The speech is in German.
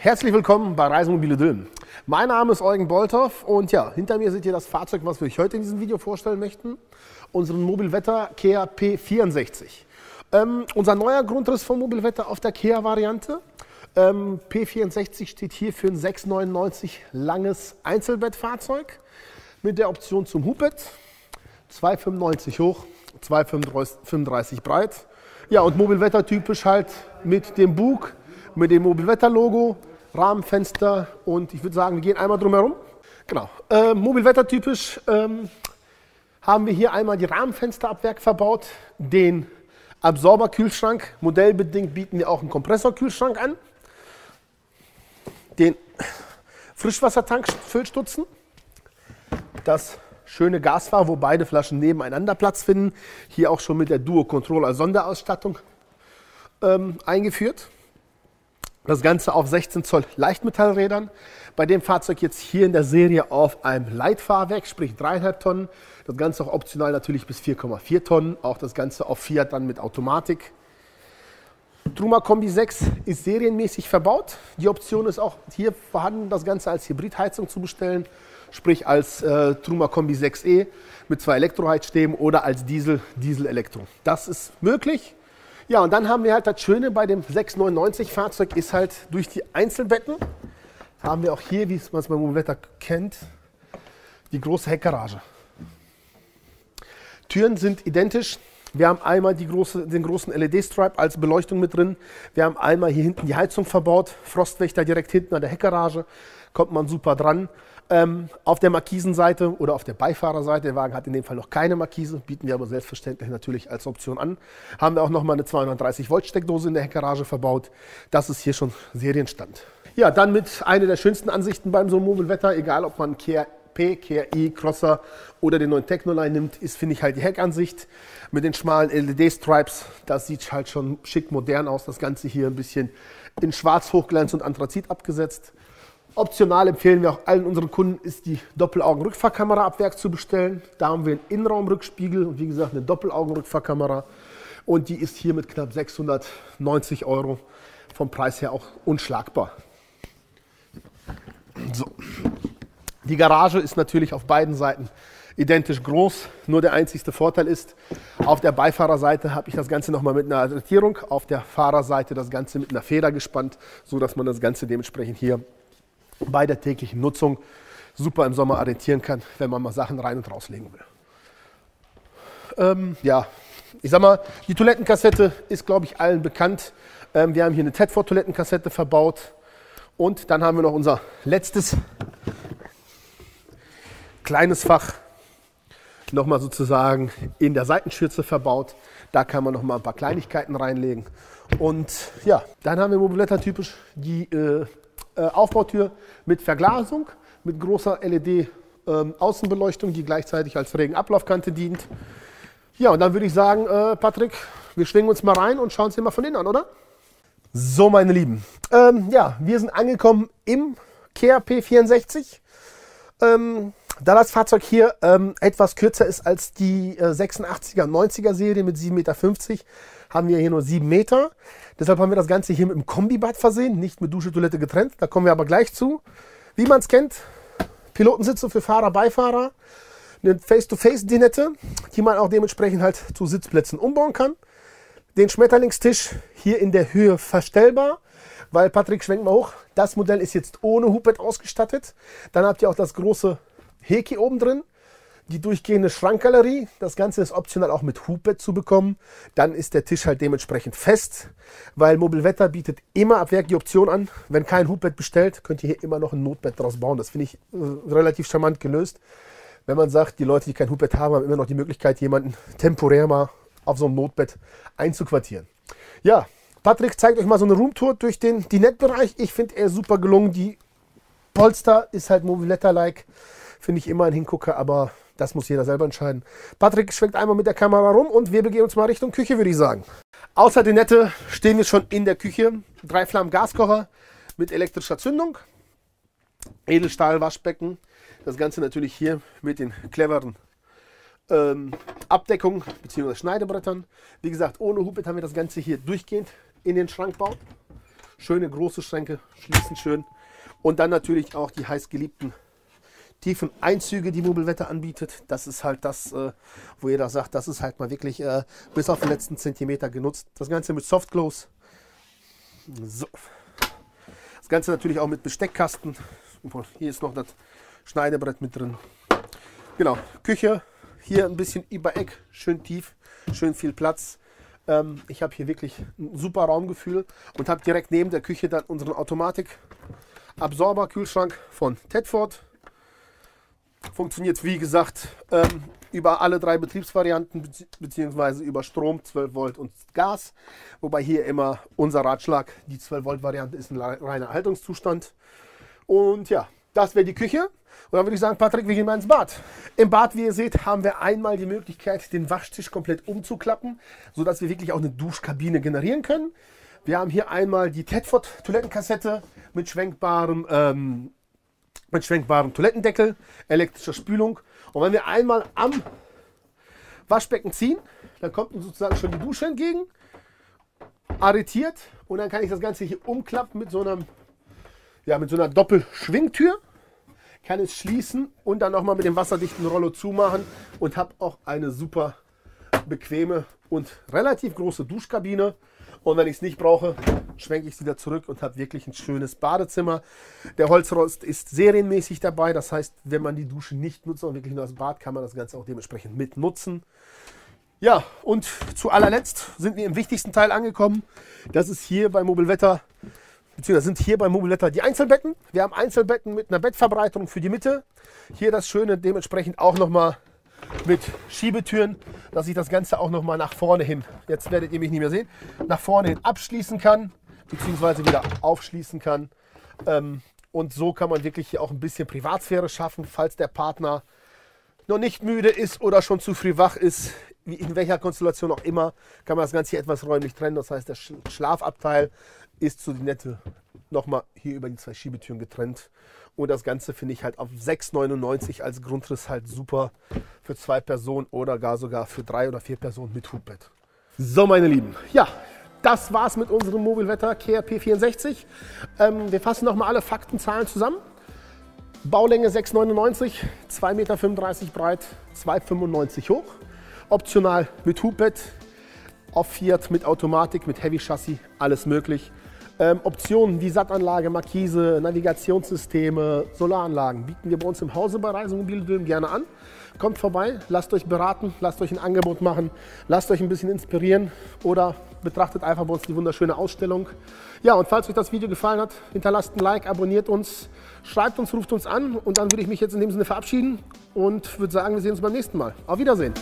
Herzlich willkommen bei Reisemobile Dülmen. Mein Name ist Eugen Bolthoff und ja, hinter mir seht ihr das Fahrzeug, was wir euch heute in diesem Video vorstellen möchten. Unseren Mobilwetter Kia P64. Ähm, unser neuer Grundriss vom Mobilwetter auf der Kia-Variante. Ähm, P64 steht hier für ein 6,99 langes Einzelbettfahrzeug mit der Option zum Hubett. 2,95 hoch, 2,35 breit. Ja, und Mobilwetter typisch halt mit dem Bug, mit dem Mobilwetter-Logo, Rahmenfenster und ich würde sagen, wir gehen einmal drum herum. Genau. Äh, Mobilwetter-typisch ähm, haben wir hier einmal die Rahmenfensterabwerk verbaut, den Absorberkühlschrank. Modellbedingt bieten wir auch einen Kompressorkühlschrank an. Den Frischwassertank-Füllstutzen. Das schöne Gasfahr, wo beide Flaschen nebeneinander Platz finden. Hier auch schon mit der Duo Controller Sonderausstattung ähm, eingeführt. Das Ganze auf 16 Zoll Leichtmetallrädern. Bei dem Fahrzeug jetzt hier in der Serie auf einem Leitfahrwerk, sprich 3,5 Tonnen. Das Ganze auch optional natürlich bis 4,4 Tonnen. Auch das Ganze auf Fiat dann mit Automatik. Truma Kombi 6 ist serienmäßig verbaut. Die Option ist auch hier vorhanden, das Ganze als Hybridheizung zu bestellen sprich als äh, Truma Kombi 6e mit zwei Elektroheizstäben oder als Diesel, Diesel-Elektro. Das ist möglich. Ja, und dann haben wir halt das Schöne bei dem 699 Fahrzeug ist halt durch die Einzelbetten haben wir auch hier, wie man es beim Mobilwetter kennt, die große Heckgarage. Türen sind identisch. Wir haben einmal große, den großen LED-Stripe als Beleuchtung mit drin. Wir haben einmal hier hinten die Heizung verbaut. Frostwächter direkt hinten an der Heckgarage. Kommt man super dran. Ähm, auf der Markisenseite oder auf der Beifahrerseite, der Wagen hat in dem Fall noch keine Markise, bieten wir aber selbstverständlich natürlich als Option an. Haben wir auch nochmal eine 230 Volt Steckdose in der Heckgarage verbaut. Das ist hier schon Serienstand. Ja, dann mit einer der schönsten Ansichten beim so Mobilwetter, egal ob man Kia P, Kia E, Crosser oder den neuen Technoline nimmt, ist, finde ich, halt die Heckansicht mit den schmalen LED-Stripes. Das sieht halt schon schick modern aus. Das Ganze hier ein bisschen in Schwarz, Hochglanz und Anthrazit abgesetzt. Optional empfehlen wir auch allen unseren Kunden, ist die Doppelaugen-Rückfahrkamera ab Werk zu bestellen. Da haben wir einen Innenraumrückspiegel und wie gesagt eine Doppelaugen-Rückfahrkamera. Und die ist hier mit knapp 690 Euro vom Preis her auch unschlagbar. So. Die Garage ist natürlich auf beiden Seiten identisch groß. Nur der einzigste Vorteil ist, auf der Beifahrerseite habe ich das Ganze nochmal mit einer Adressierung, auf der Fahrerseite das Ganze mit einer Feder gespannt, sodass man das Ganze dementsprechend hier bei der täglichen Nutzung super im Sommer arretieren kann, wenn man mal Sachen rein und rauslegen will. Ähm, ja, ich sag mal, die Toilettenkassette ist, glaube ich, allen bekannt. Ähm, wir haben hier eine Tedford-Toilettenkassette verbaut. Und dann haben wir noch unser letztes kleines Fach nochmal sozusagen in der Seitenschürze verbaut. Da kann man noch mal ein paar Kleinigkeiten reinlegen. Und ja, dann haben wir Mobiletta typisch die äh, Aufbautür mit Verglasung, mit großer LED-Außenbeleuchtung, ähm, die gleichzeitig als Regenablaufkante dient. Ja, und dann würde ich sagen, äh, Patrick, wir schwingen uns mal rein und schauen uns den mal von innen an, oder? So, meine Lieben. Ähm, ja, wir sind angekommen im Kia P64. Ähm, da das Fahrzeug hier ähm, etwas kürzer ist als die äh, 86er, 90er Serie mit 7,50 Meter, haben wir hier nur 7 Meter. Deshalb haben wir das Ganze hier mit einem Kombibad versehen, nicht mit Dusche, Toilette getrennt. Da kommen wir aber gleich zu. Wie man es kennt, Pilotensitze für Fahrer, Beifahrer, eine Face-to-Face-Dinette, die man auch dementsprechend halt zu Sitzplätzen umbauen kann. Den Schmetterlingstisch hier in der Höhe verstellbar, weil Patrick schwenkt mal hoch. Das Modell ist jetzt ohne Hubbett ausgestattet. Dann habt ihr auch das große Heki oben drin die durchgehende Schrankgalerie. Das Ganze ist optional auch mit Hubbett zu bekommen. Dann ist der Tisch halt dementsprechend fest, weil Mobilwetter bietet immer ab Werk die Option an. Wenn kein Hubbett bestellt, könnt ihr hier immer noch ein Notbett draus bauen. Das finde ich äh, relativ charmant gelöst. Wenn man sagt, die Leute, die kein Hubbett haben, haben immer noch die Möglichkeit, jemanden temporär mal auf so einem Notbett einzuquartieren. Ja, Patrick zeigt euch mal so eine Roomtour durch den Dinette-Bereich. Ich finde er super gelungen. Die Polster ist halt Mobiletta-like. Finde ich immer ein Hingucker, aber das muss jeder selber entscheiden. Patrick schwenkt einmal mit der Kamera rum und wir begeben uns mal Richtung Küche, würde ich sagen. Außer der Nette stehen wir schon in der Küche. Drei Flammen Gaskocher mit elektrischer Zündung. Edelstahl-Waschbecken. Das Ganze natürlich hier mit den cleveren ähm, Abdeckungen bzw. Schneidebrettern. Wie gesagt, ohne Hubbett haben wir das Ganze hier durchgehend in den Schrank baut. Schöne große Schränke, schließen schön. Und dann natürlich auch die heißgeliebten tiefen Einzüge, die Mobilwetter anbietet. Das ist halt das, äh, wo jeder sagt, das ist halt mal wirklich äh, bis auf den letzten Zentimeter genutzt. Das Ganze mit Softclose. So. Das Ganze natürlich auch mit Besteckkasten. Hier ist noch das Schneidebrett mit drin. Genau, Küche. Hier ein bisschen über Eck, schön tief, schön viel Platz. Ähm, ich habe hier wirklich ein super Raumgefühl und habe direkt neben der Küche dann unseren Automatik-Absorber-Kühlschrank von Tedford. Funktioniert wie gesagt ähm, über alle drei Betriebsvarianten beziehungsweise über Strom, 12 Volt und Gas. Wobei hier immer unser Ratschlag, die 12 Volt Variante ist ein reiner Haltungszustand. Und ja, das wäre die Küche. Und dann würde ich sagen, Patrick, wir gehen mal ins Bad. Im Bad, wie ihr seht, haben wir einmal die Möglichkeit, den Waschtisch komplett umzuklappen, sodass wir wirklich auch eine Duschkabine generieren können. Wir haben hier einmal die Tedford Toilettenkassette mit schwenkbarem, ähm, mit schwenkbarem Toilettendeckel, elektrischer Spülung. Und wenn wir einmal am Waschbecken ziehen, dann kommt uns sozusagen schon die Dusche entgegen, arretiert und dann kann ich das Ganze hier umklappen mit so einem ja, mit so einer Doppelschwingtür kann es schließen und dann nochmal mit dem wasserdichten Rollo zumachen und habe auch eine super bequeme und relativ große Duschkabine. Und wenn ich es nicht brauche, schwenke ich es wieder zurück und habe wirklich ein schönes Badezimmer. Der Holzrost ist serienmäßig dabei. Das heißt, wenn man die Dusche nicht nutzt, sondern wirklich nur das Bad, kann man das Ganze auch dementsprechend mitnutzen. Ja, und zu allerletzt sind wir im wichtigsten Teil angekommen. Das ist hier bei Mobil Wetter beziehungsweise sind hier bei Mobiletter die Einzelbetten. Wir haben Einzelbetten mit einer Bettverbreiterung für die Mitte. Hier das Schöne dementsprechend auch nochmal mit Schiebetüren, dass ich das Ganze auch nochmal nach vorne hin, jetzt werdet ihr mich nicht mehr sehen, nach vorne hin abschließen kann, beziehungsweise wieder aufschließen kann. Ähm, und so kann man wirklich hier auch ein bisschen Privatsphäre schaffen, falls der Partner noch nicht müde ist oder schon zu früh wach ist, in welcher Konstellation auch immer, kann man das Ganze hier etwas räumlich trennen. Das heißt, der Schlafabteil ist zu die Nette nochmal hier über die zwei Schiebetüren getrennt. Und das Ganze finde ich halt auf 6,99 als Grundriss halt super für zwei Personen oder gar sogar für drei oder vier Personen mit Hubbett. So, meine Lieben, ja, das war's mit unserem Mobilwetter KRP 64. Ähm, wir fassen nochmal alle Fakten, Zahlen zusammen. Baulänge 6,99, 2,35 Meter breit, 2,95 hoch. Optional mit Hubbett, auf Fiat mit Automatik, mit Heavy Chassis, alles möglich. Ähm, Optionen wie Sattanlage, Markise, Navigationssysteme, Solaranlagen bieten wir bei uns im Hause bei Reisemobile gerne an. Kommt vorbei, lasst euch beraten, lasst euch ein Angebot machen, lasst euch ein bisschen inspirieren oder betrachtet einfach bei uns die wunderschöne Ausstellung. Ja, und falls euch das Video gefallen hat, hinterlasst ein Like, abonniert uns, schreibt uns, ruft uns an und dann würde ich mich jetzt in dem Sinne verabschieden und würde sagen, wir sehen uns beim nächsten Mal. Auf Wiedersehen.